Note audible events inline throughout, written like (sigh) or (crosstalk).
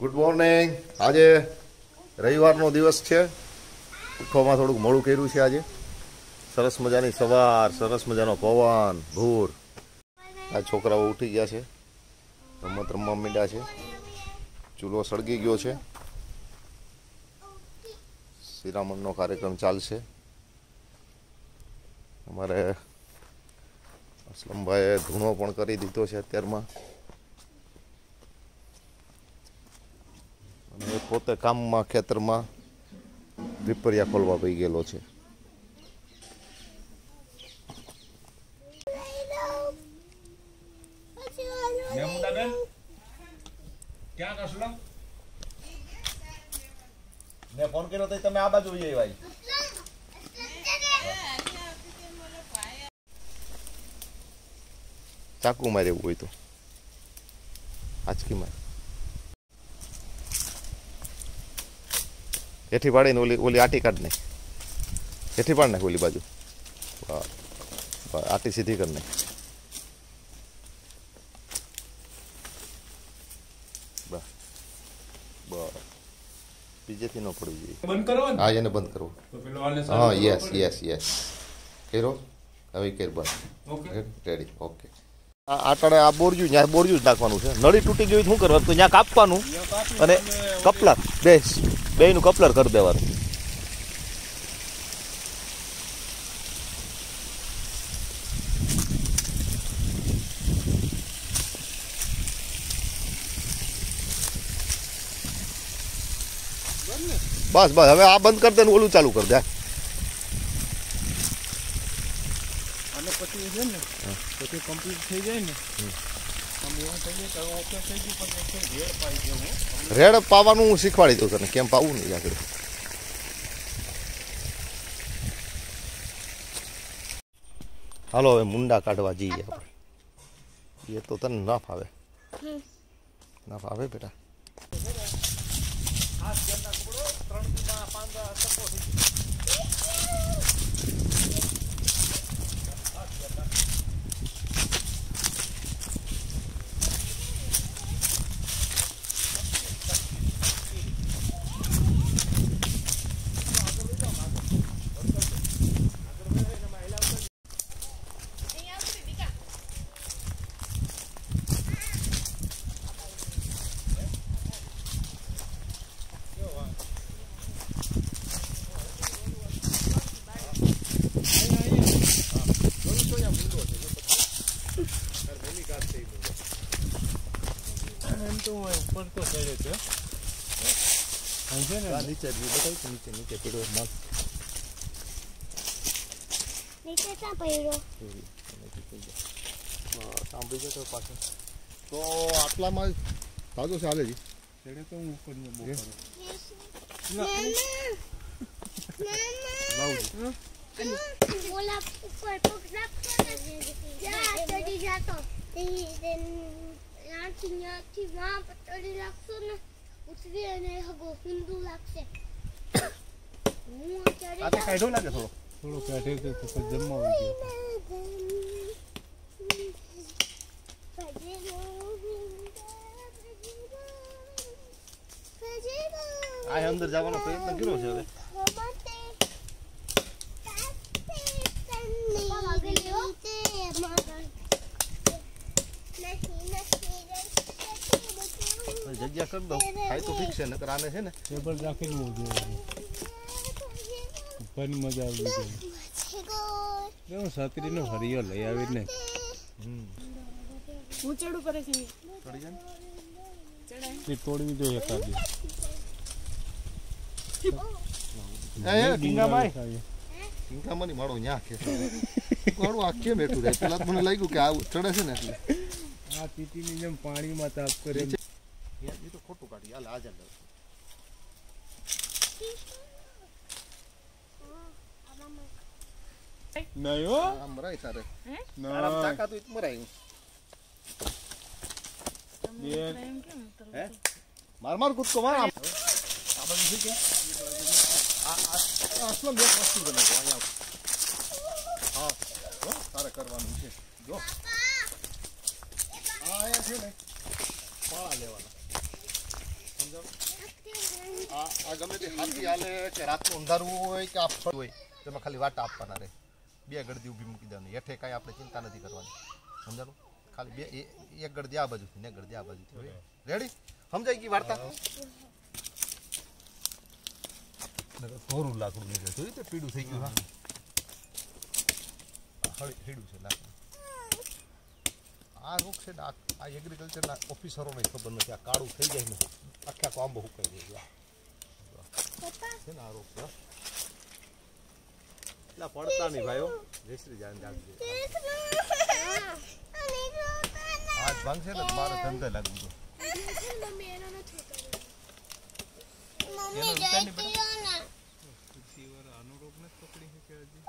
Good morning આજે રવિવારનો દિવસ છે. ઉઠવામાં થોડુંક મોડું કર્યું છે આજે. સરસ મજાની સવાર, સરસ મજાનો પવન, ભૂર. આ છોકરાઓ ઉઠી ગયા છે. રમત રમવા માંડ્યા છે. ચૂલો સળગી ગયો છે. શ્રીરામણનો કાર્યક્રમ ચાલશે. અમારે અસલમભાઈએ ધૂણો પણ કરી દીધો છે અત્યારમાં અને એ પોતે કામમાં ખેતરમાં પીપરિયા ખોલવા પઈ ગયેલો છે. મેં ફોન કર્યો તો તમે આ બાજુ જઈ ભાઈ ચાકુ મારે એવું હોય તો. આચકી મારે હેઠી પાડીને ઓલી ઓલી આટી કાઢ નહીં હેઠી પાડ નાખ ઓલી બાજુ. બસ. બસ, આટી સીધી કરી નાખ. બસ બસ બીજેથી ન પડવી જોઈએ. બંધ કરો હા એને બંધ કરવું. હા યસ યસ યસ. કર્યો? હવે કેર બંધ. ઓકે. Ready okay. આ આટાડે આ બોરજું ત્યાં બોરજું જ નાખવાનું છે. નળી તૂટી ગયું શું કરવાનું? તો ત્યાં કાપવાનું અને કપલા. બે બેયનું કપલર કરી દેવાનું. બસ બસ હવે આ બંધ કરી દે ને ઓલું ચાલુ કરી દે અને પછી છે ને પછી કમ્પ્લીટ થઈ જાય ને રેડ પાવાનું હું શીખવાડી દઉં તને. કેમ પાવું નહીં આગળ? હાલો હવે મુંડા કાઢવા જઈએ આપણે. એ તો તને ના ફાવે ના ફાવે બેટા. તો હું ચડે છે ને નીચે બતાવી નીચે નીચે પીડો મસ્ત નીચે ક્યાં પડ્યો સાંભળી જતો પાછો તો આટલામાં તાજો ચાલે છે ચડે તો હું ઉપર ને બહુ કરું ઓલા ઉપર પગ રાખતો ને ત્યાં ચડી જાતો તે ત્યાંથી વાં ચડી રાખશો ને ઉતરી અને હગો હિન્દુ લાગશે હું ચડી આ તો કાઢો લાગે થોડો થોડું કાઢે તો પછી જમવા આવી ગયો આ અંદર જવાનો પ્રયત્ન કર્યો છે જગ્યા કરી દઉં થાય તો ઠીક છે નકર આને છે ને ટેબલ રાખીને જોઈએ ઉપરની મજા આવી ગઈ હું છત્રીનો હરિયો લઈ આવી ને ચડું કરે છે? ચડી જાય ને? તોડવી જોઈએ ટીંગાભાઈ. ખાઈએ. ટીંકામાં ની ન્યા કે માળું આ કેમ એટલું રહે? પેલા મને લાગ્યું કે આ ચડે છે ને એટલે. આ ટીટીની જેમ પાણીમાં તાપ કરે હાલ આજે જ નહીં હો આમ મરાય તારે તાકાત હોય તો મરાય બેન હે માર માર કૂદકો માર આમ આ બાજુ કે આ આ આ અસલમ એક વસ્તુ બનાવો અહીંયા આવ. હા જો તારે કરવાનું છે જો આ અહીંયા છે ને પાળા લેવાના સમજાયું? આ ગમે તે હાથી હાલે કે રાતનું અંધારું હોય કે આપ હોય તેમાં ખાલી વાટા આપવાના રહે બે ગળદી ઊભી મૂકી દેવાની હેઠે કાંઈ આપણે ચિંતા નથી કરવાની સમજાણું ખાલી બે એ- એક ગળદી આ બાજુથી ને એક ગળદી આ બાજુથી રેડી સમજાઈ ગઈ વાર્તા થોડું લાકડું નીકળે જોયું તે પીળું થઈ ગયું હા હળી હેડું છે લાકડું આ વૃક્ષ છે ને આ આ એગ્રીકલ્ચરના ઓફિસરોને ખબર નથી આ કાળું થઈ જાય ને આખે આખો આંબો હુકાઈ જાય છે ને એટલા પડતા નહીં ભાઈઓ વેસરી જાણ જાગજે હાથ ભાંગશે ને મારે ધંધે લાગવું તો મમ્મી એનો ગયો પકડી શકે હજી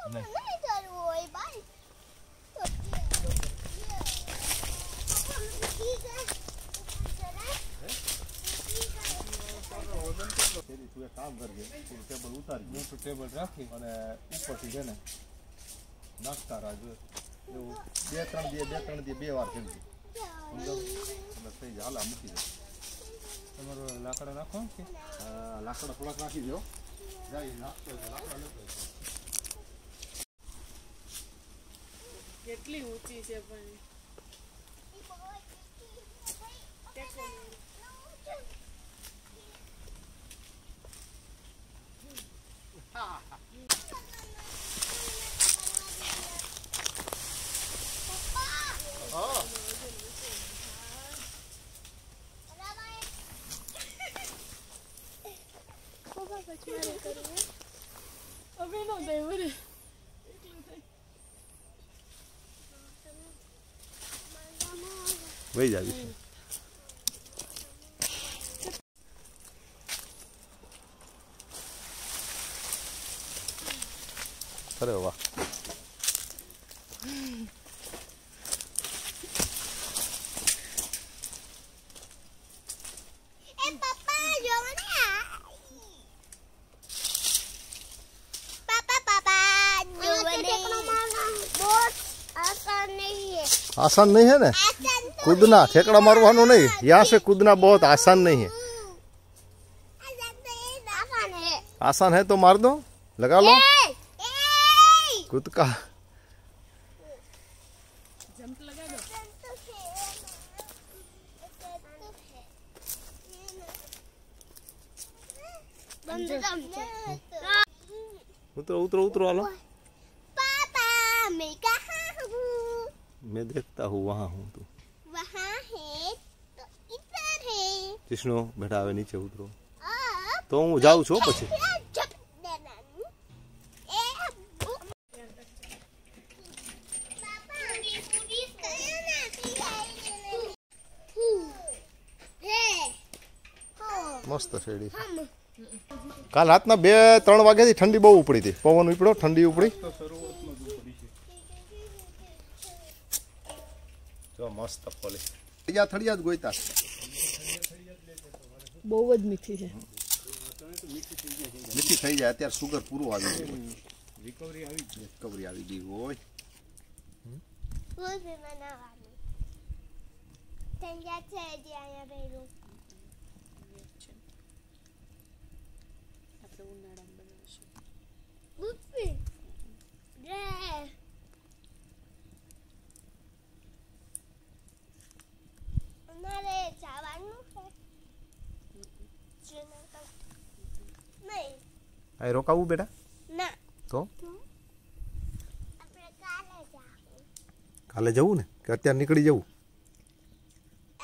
તેરી તું એક કામ કરજે તું ટેબલ ઉતારી મોટું ટેબલ રાખી અને ઉપરથી છે ને નાખતા રાજુ એવું બે ત્રણ દે બે ત્રણ દે બે વાર સમજાવું એટલે થઈ જાય. હાલા મૂકી દે. તમારું લાકડા રાખો કે? લાકડા થોડાક નાખી દો. જાય નાખતો લાકડા કેટલી ઊંચી છે પણ હા હવે નો થાય બરે વહી જાવી અરે વાહ એ પપ્પા જો ને પાપા પાપા જો ને बहुत आसान नहीं है आसान नहीं है ना आसान तो कूदना ठेकड़ा मारवानो नहीं यहाँ से कूदना बहुत आसान नहीं है आसान तो ये आसान है आसान है तो मार दो लगा लो ए, ए, कूद का જમ્પ લગા દો तो बंद उतरो उतरो उतरो हालो पापा मैं कहाँ हूँ मैं देखता हूँ वहाँ हूँ तू કૃષ્ણ બેટા આવે નીચે ઉતરો. તો હું જાઉં છું પછી. મસ્ત શેરડી. કાલ રાતના બે, ત્રણ વાગ્યાથી ઠંડી બહુ ઉપડી હતી. પવન ઉપડ્યો, ઠંડી ઉપડી. મસ્ત ફોલી થળિયા થળિયા જ ગોઈતા બહુ જ મીઠી છે. મીઠી થઈ જાય અત્યારે સુગર પૂરું આવી ગયું રિકવરી આવી જ રિકવરી આવી ગઈ હોય. આપણે ઉનાળામાં બનાવીશું ગુપ્પી રે અમારે જવાનું છે શ્રીનગર નહીં આ રોકાવું બેટા ના તો કાલે જવું ને કે અત્યારે નીકળી જવું?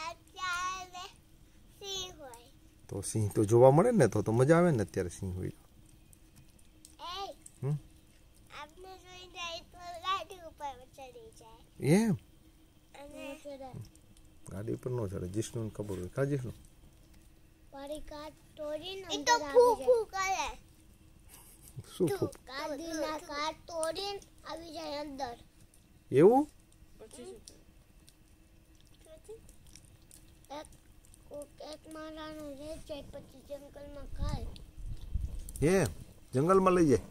અત્યારે સિંહ હોય. તો સિંહ તો જોવા મળે ને તો તો મજા આવે ને અત્યારે સિંહ હોય એ હમ? આપણે જોઈ જાય તો ગાડી ઉપર ચડી જાય. એમ? ગાડી ઉપર નો ચડે જીષ્ણુને ખબર હોય. કા જીષ્ણુ? મારી કાર તોડીને એ તો ફૂ ફૂ કરે. શું ફૂક ગાડીના કાર તોડીને આવી જાય અંદર. એવું? એક રહે જાય પછી જંગલમાં ખાય. હે જંગલમાં લઈ જાય.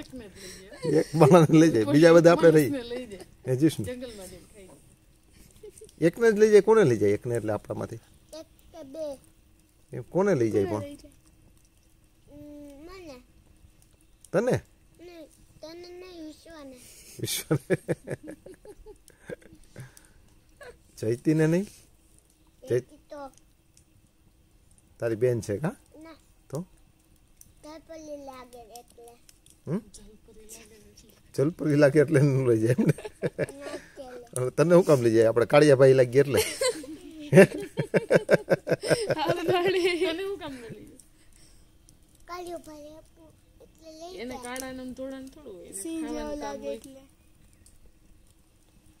એકને જ લઈ જાય એક માણસને લઈ જાય બીજા બધા આપણે રહી. જીષ્ણુ. એકને જ લઈ જાય કોને લઈ જાય? એકને એટલે આપણામાંથી. એક કે બે. કોને લઈ જાય પણ લઈ જાય તને? જયતી ને નહીં વિશ્વાને. વિશ્વને. જયતીને નહીં? જય- એથી તો. તારી બેન છે કા? તો? તરપલી લાગે એટલે. જલપરી લાગે એટલે ન લઈ જાય એમને. તને શું કામ લઈ જાય? આપણે કાળિયાભાઈ લાગીએ એટલે. (laughs) એને એને જાય કાળાનું ને ધોળાનું થોડું હોય એને સિંહ જેવો ખાવાનું કામ લાગે હોય. એટલે.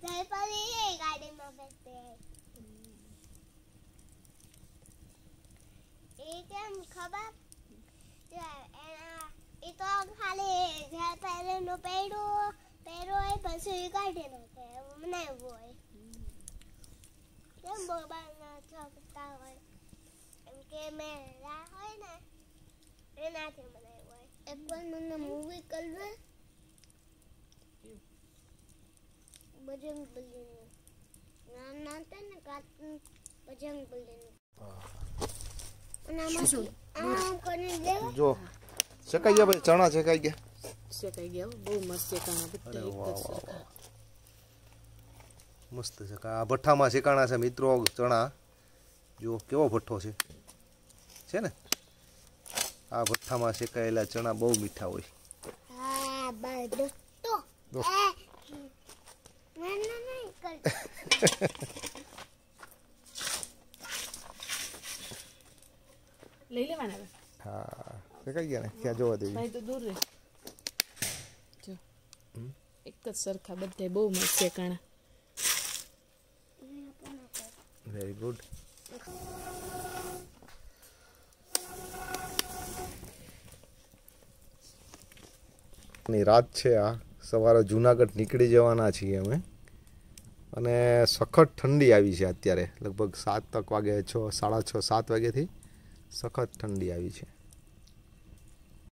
તરપલી એ ગાડીમાં બેસે. એ કેમ ખબર? કે એના એ તો ખાલી જ્યાં પહેરેલું પહેર્યું પહેર્યું હોય પછી કાઢી નાખે એવું નહીં હોય. કેમ મોબાઈલના છોકતા હોય? એમ કે મેળા હોય ને એનાથી મને હોય. એક વાર મને મૂવી કરવે બજરંગ બલીનું. નાના હતા ને કાર્ટૂન બજરંગ બલીનું. જો શેકાઈ ગયા ભાઈ? ચણા શેકાઈ ગયા? શેકાઈ ગયા હો, બહુ મસ્ત શેકાણા બધા. મસ્ત છે. આ ભઠ્ઠામાં શેકાણા છે મિત્રો ચણા. જો કેવો ભઠ્ઠો છે. છે ને? આ ભઠ્ઠામાં શેકાયેલા ચણા બહુ મીઠા હોય. લઈ લેવાના હા શેકાઈ ગયા ને? ક્યાં જોવા દેવી. ભાઈ તો દૂર રહે. જો એક જ સરખા બધા બહુ મસ્ત શેકાણા વેરી ગુડ ની રાત છે આ. સવારે જુનાગઢ નીકળી જવાના છીએ અમે. અને સખત ઠંડી આવી છે અત્યારે. લગભગ સાત તક વાગે, છ, સાડા છ, સાત વાગ્યાથી સખત ઠંડી આવી છે.